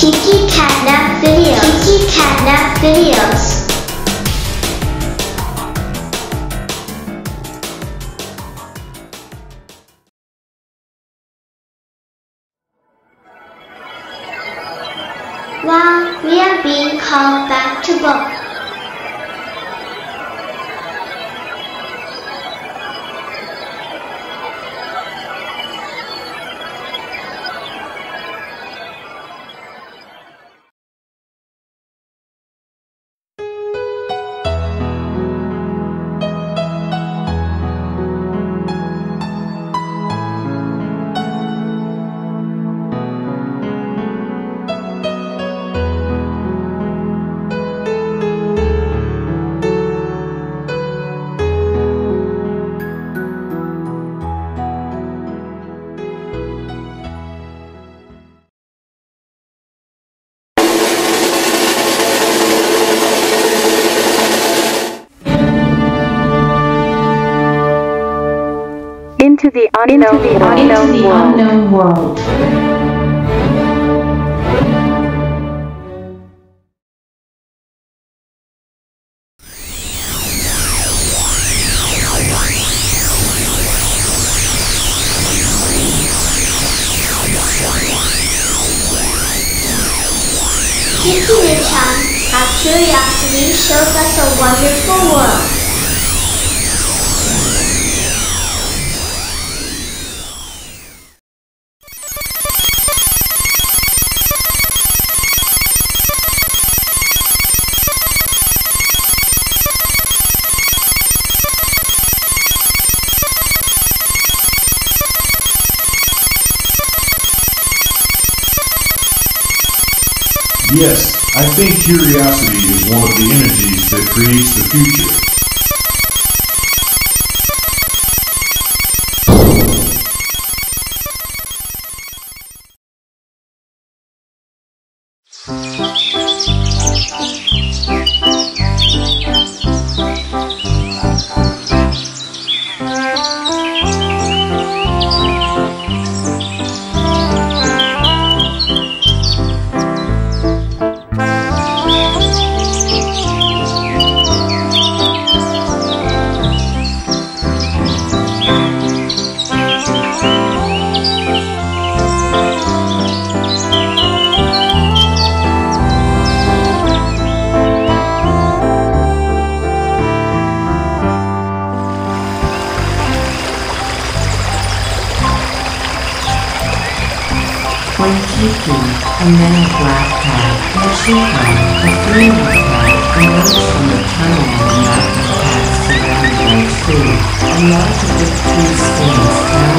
Kiki Catnap Videos. Kiki Catnap Videos. Wow, we are being called back to book. Into the unknown, Into the unknown unknown, world. unknown world. Kiki Chan, our curiosity shows us a wonderful world. Yes, I think curiosity is one of the energies that creates the future. When Kiki, a male black cat, and Chico, a female cat, emerged from the tunnel. On the mountain path surrounded by a large big tree stands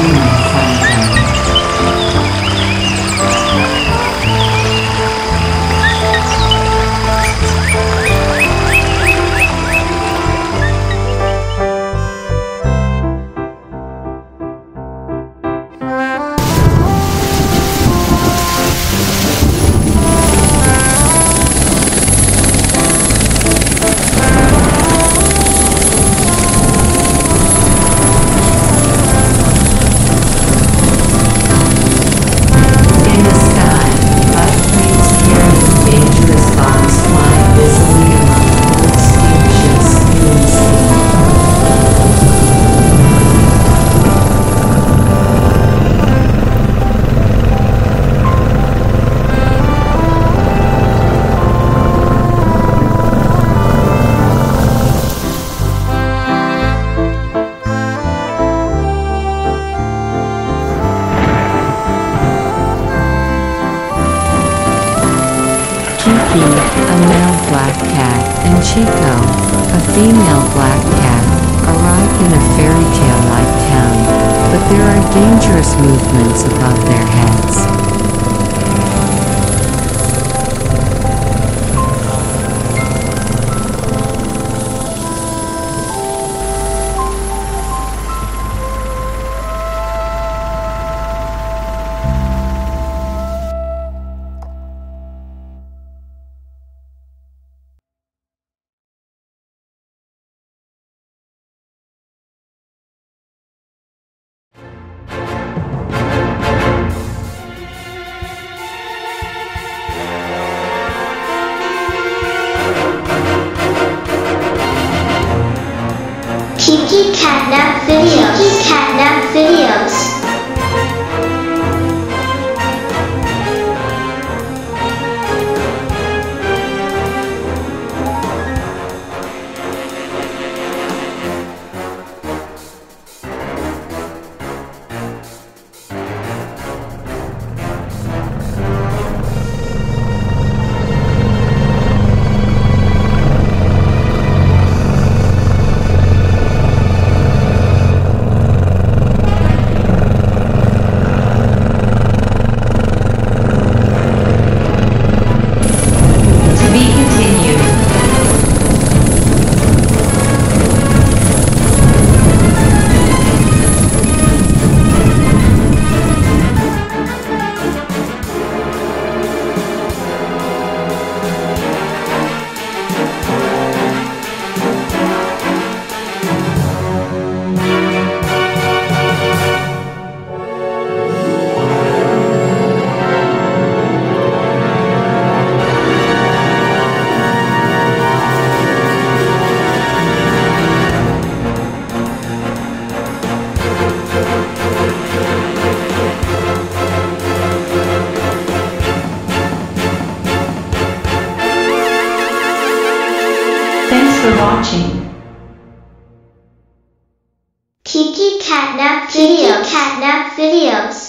Kiki, a male black cat, and Chico, a female black cat, arrive in a fairy tale-like town, but there are dangerous movements above their heads. Thanks for watching. Kiki Catnap Videos. Kiki Catnap Videos.